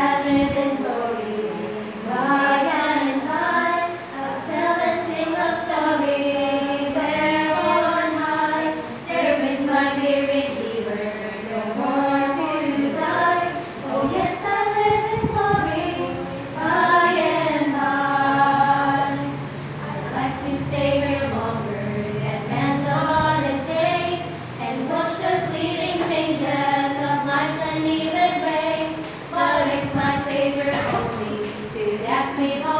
seven and Lord. 里头